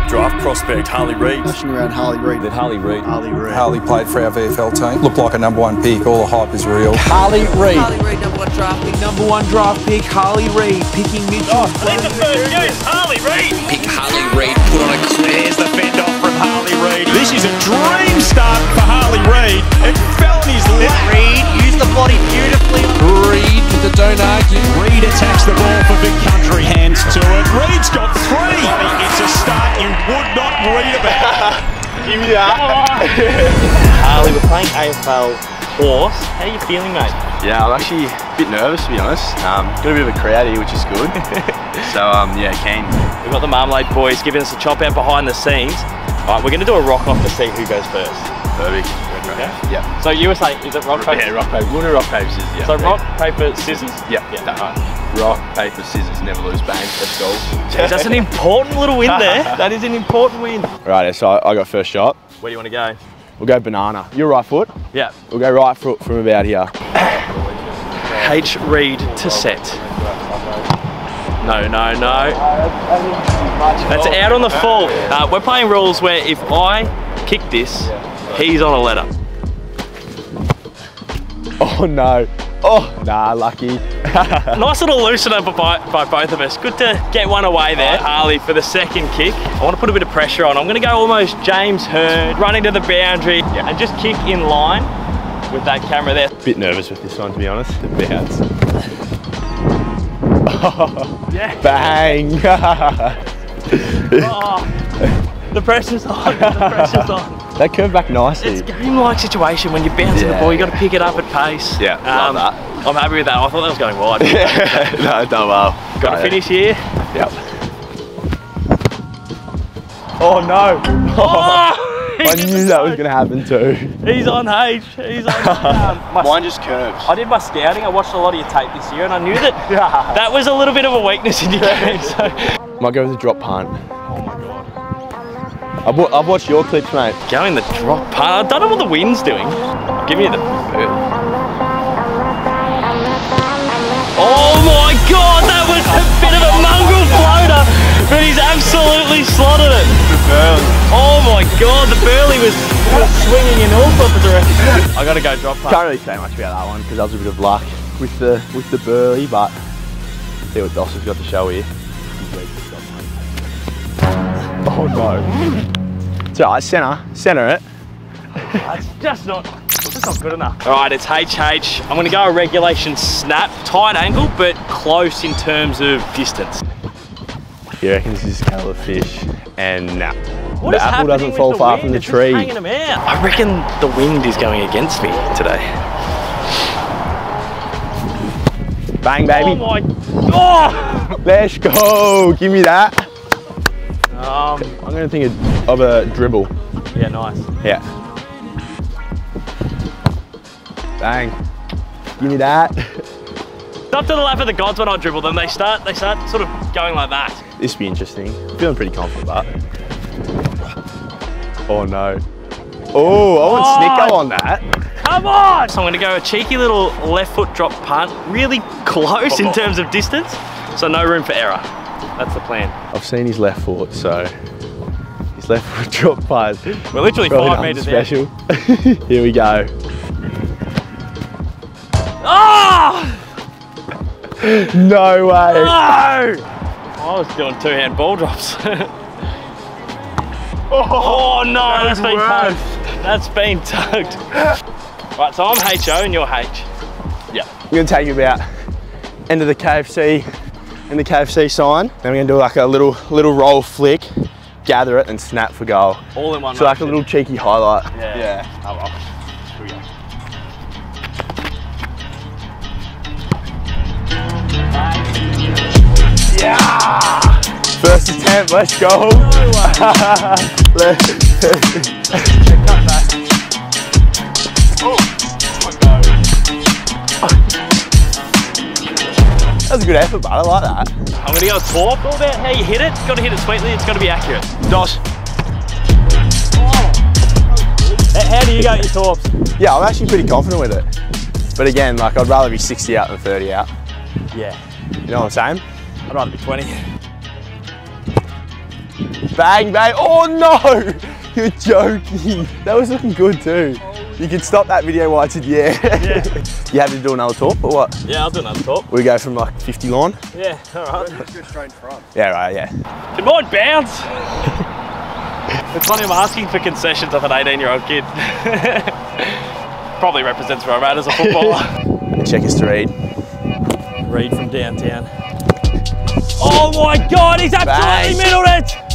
top draft prospect, Harley Reid. Question around Harley Reid. That Harley Reid. Harley Reid. Harley played for our VFL team. Looked like a number one pick. All the hype is real. Harley Reid. Harley Reid, number one draft pick. Number one draft pick, Harley Reid. Picking Mitchell. Oh, Lead the first yes, Harley Reid. Pick Harley Reid. Put on a clear. There's the fend off from Harley Reid. This is a Give me that. Harley, we're playing AFL horse. How are you feeling, mate? Yeah, I'm actually a bit nervous to be honest. Um, got a bit of a crowd here, which is good. so um, yeah, keen. We've got the Marmalade boys giving us a chop out behind the scenes. All right, we're going to do a rock off to see who goes first. Perfect. Okay. Yeah. So you were saying, is it rock, paper? Yeah, rock paper. We'll rock paper scissors. Yeah. So rock, paper, scissors? Yeah. Yeah, yeah. Rock paper scissors. Never lose. Bang. Let's go. Jeez, that's an important little win there. That is an important win. Right. So I got first shot. Where do you want to go? We'll go banana. Your right foot. Yeah. We'll go right foot from about here. H Reid to set. No, no, no. That's out on the full. Uh, we're playing rules where if I kick this, he's on a ladder. Oh no. Oh nah, lucky. Nice little loosener by, by both of us. Good to get one away there. Harley for the second kick. I want to put a bit of pressure on. I'm going to go almost James Hearn, running to the boundary and just kick in line with that camera there. Bit nervous with this one to be honest. The bounce. Yeah. Bang. Oh, the pressure's on. The pressure's on. That curved back nicely. It's a game-like situation when you're bouncing the ball. You got to pick it up at pace. Yeah, love that. I'm happy with that. I thought that was going wide. yeah, no, done well. Got to finish here. Yep. Oh no! Oh, I knew that was gonna happen too. He's on H. He's on. Um, Mine just curves. I did my scouting. I watched a lot of your tape this year, and I knew that that was a little bit of a weakness in your game. So Might go with a drop punt. I've, I've watched your clips, mate. going the drop part. I don't know what the wind's doing. Give me the. Oh my god, that was a bit of a mongrel floater, but he's absolutely slotted it. Oh my god, the burley was, was swinging in all sorts of directions. I gotta go drop punt. Can't really say much about that one because that was a bit of luck with the with the burley, but see what Dos has got to show here. Oh no. It's alright, centre, centre it. That's just not, just not good enough. All right, it's HH. I'm gonna go a regulation snap, tight angle, but close in terms of distance. He reckons this is colour fish, and nah. What the is apple doesn't fall far wind? from the It's just tree. out. I reckon the wind is going against me today. Bang, baby. Oh my, oh! Let's go. Give me that. Um, I'm gonna think of, a dribble. yeah, nice. Yeah. Bang. Give me that. It's up to the lap of the gods when I dribble them. They start, they start sort of going like that. This will be interesting. Feeling pretty confident, but. Oh no. Oh, I want Snicko on that. Come on! So I'm gonna go a cheeky little left foot drop punt, really close in terms of distance, so no room for error. That's the plan. I've seen his left foot, so his left foot drop punt. We're literally Probably five nothing meters out. special. Here we go. Oh! No way. No! I was doing two-hand ball drops. Oh, oh, no, that's been tugged. That's been tugged. right, so I'm HO and you're H. Yeah. I'm gonna take you about end of the KFC and the KFC sign. Then we're gonna do like a little little roll flick, gather it and snap for goal. All in one So like a little cheeky highlight. Yeah. Yeah. Oh, well. Here we go. First attempt, let's go. Let's- was a good effort, but I like that. I'm gonna go top. All about how you hit it. Got to hit it sweetly. It's got to be accurate. Dosh. How do you go at your torps? Yeah, I'm actually pretty confident with it. But again, like I'd rather be 60 out than 30 out. Yeah. You know what I'm saying? I'd rather be 20. Bang, bang. Oh no! You're joking. That was looking good too. You can stop that video while I said yeah. Yeah. you have to do another talk or what? Yeah, I'll do another talk. We go from like 50 line? Yeah, all right. Yeah, right, yeah. Good morning, bounce. it's funny, I'm asking for concessions of an 18 year old kid. Probably represents where I'm at as a footballer. Check us to read. Reid from downtown. Oh my god, he's absolutely Bang. middled it!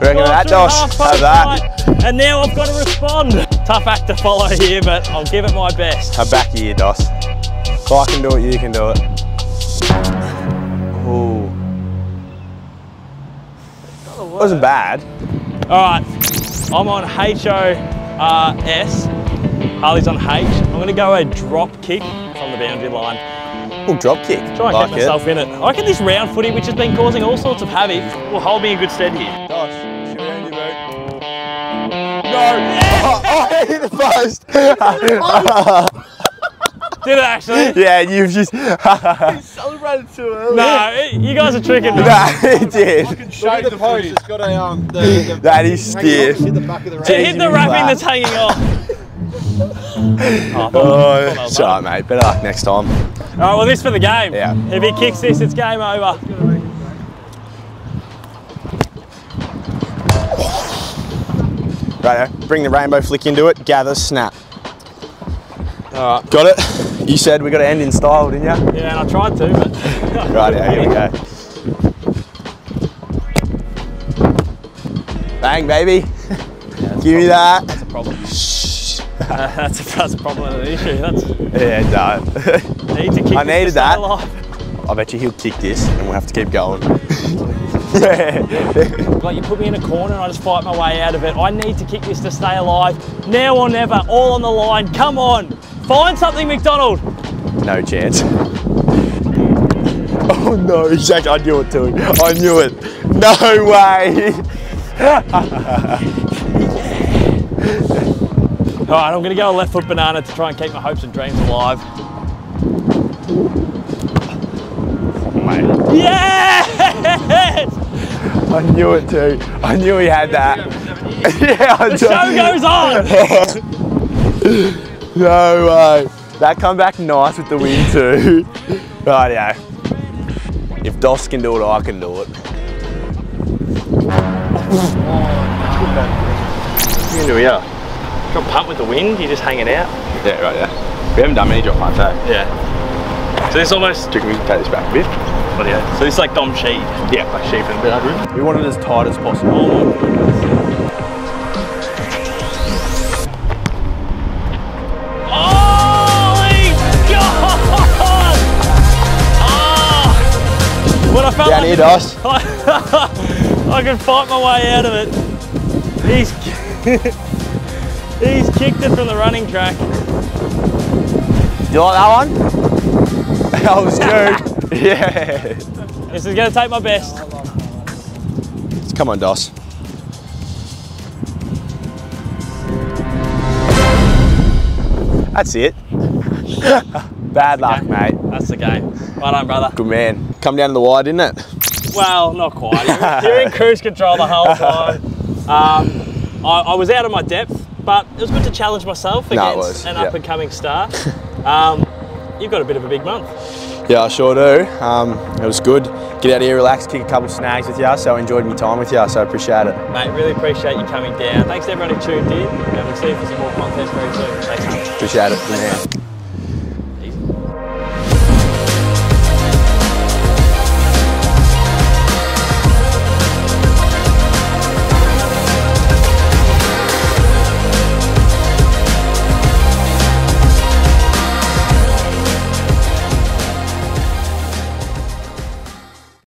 Reckon Gone that, through Dos? half Have that. And now I've got to respond. Tough act to follow here, but I'll give it my best. Have back here, Dos. If I can do it, you can do it. Ooh. Wasn't bad. All right, I'm on H-O-R-S. Harley's on H. I'm gonna go a drop kick from the boundary line. Ooh, drop kick. Try and like get myself in it. I reckon this round footy, which has been causing all sorts of havoc, will hold me in good stead here. Dos, No! Oh, I hit the post! Did it actually? yeah, you've just. Celebrated too early. no, it- you guys are tricking me. nah, it did. Shake the post. It's got a um. The, the That is stiff. Hit the back of the It hit the wrapping that's hanging off. oh, Oh, well it's alright, mate. Better luck next time. All right, well, this for the game. Yeah. If he kicks this, it's game over. Right, bring the rainbow flick into it. Gather, snap. All right. Got it? You said we got to end in style, didn't you? Yeah, and I tried to, but Right, yeah, here we go. Bang, baby. Give me that. that's a problem. Uh, that's, a, that's a problem and an issue. That's Yeah, done. need to kick. I needed that. alive. I bet you he'll kick this and we'll have to keep going. Yeah. Like you put me in a corner and I just fight my way out of it. I need to kick this to stay alive. Now or never. All on the line. Come on. Find something, MacDonald. No chance. Oh no, exactly. I knew it too. I knew it. No way. All right, I'm going to go left foot banana to try and keep my hopes and dreams alive. Mate, Yes! I knew it too. I knew he had that. yeah, I The show goes on. No way. That come back nice with the wind too. right, yeah. If Dos can do it, I can do it. You can do it, yeah. Got pumped with the wind. You're just hanging out. Yeah, right, yeah. We haven't done many drop punts, eh? Yeah. So this almost. Do you reckon we take this back a bit? What yeah. So it's like Dom Sheed. Yeah, like sheep and under. We want it as tight as possible. Holy God! Ah! Oh! When I felt Down like here, Dos. I can fight my way out of it. He's he's kicked it from the running track. Do you like that one? that was good. Yeah. This is going to take my best. Come on, Dos. That's it. Bad luck, mate. That's the game. Well done, brother. Good man. Come down to the wire, didn't it? Well, not quite. You're, in cruise control the whole time. Um, I, I was out of my depth, but it was good to challenge myself against was, an yeah. up and coming star. Um, you've got a bit of a big month. Yeah, I sure do. Um, it was good. Get out here, relax, kick a couple snags with you. So I enjoyed my time with you. So I appreciate it. Mate, really appreciate you coming down. Thanks to everyone who tuned in, and we'll see you for some more content very soon. Thanks, mate. Appreciate it. Man.